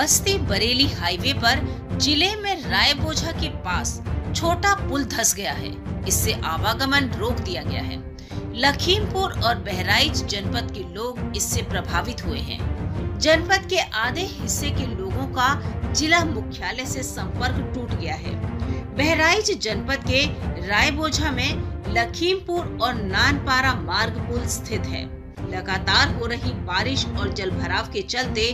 बस्ती Bareilly highway पर ज़िले में रायबोझा के पास छोटा पुल धस गया है। इससे आवागमन रोक दिया गया है। लखीमपुर और बहराइच जनपद के लोग इससे प्रभावित हुए हैं। जनपद के आधे हिस्से के लोगों का जिला मुख्यालय से संपर्क टूट गया है। बहराइच जनपद के रायबोझा में लखीमपुर और नानपारा मार्ग पुल स्थित है। लगातार हो रही बारिश और जलभराव के चलते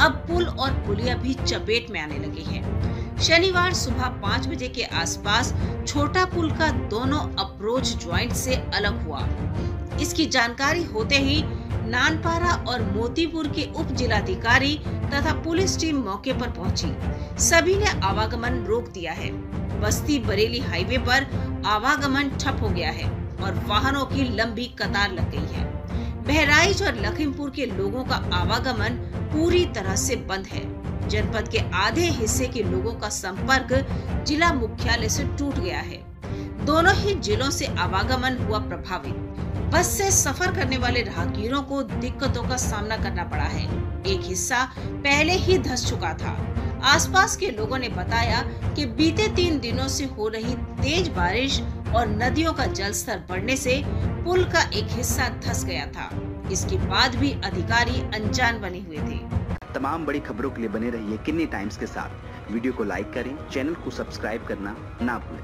अब पुल और पुलिया भी चपेट में आने लगे हैं। शनिवार सुबह पाँच बजे के आसपास छोटा पुल का दोनों अप्रोच ज्वाइंट से अलग हुआ। इसकी जानकारी होते ही नानपारा और मोतीपुर के उप जिलाधिकारी तथा पुलिस टीम मौके पर पहुँची। सभी ने आवागमन रोक दिया है। बस्ती बरेली हाईवे पर आवागमन ठप हो गया है और वाहनों की लंबी कतार लग गई है। बहराइच और लखीमपुर के लोगों का आवागमन पूरी तरह से बंद है। जनपद के आधे हिस्से के लोगों का संपर्क जिला मुख्यालय से टूट गया है। दोनों ही जिलों से आवागमन हुआ प्रभावित। बस से सफ़र करने वाले राहगीरों को दिक्कतों का सामना करना पड़ा है। एक हिस्सा पहले ही धस चुका था। आसपास के लोगों ने बताया कि बीते तीन दिनों से हो रही तेज बारिश और नदियों का जलस्तर बढ़ने से पुल का एक हिस्सा धस गया था। इसके बाद भी अधिकारी अनजान बने हुए थे। तमाम बड़ी खबरों के लिए बने रहिए किन्नी टाइम्स के साथ। वीडियो को लाइक करें, चैनल को सब्सक्राइब करना ना भूलें।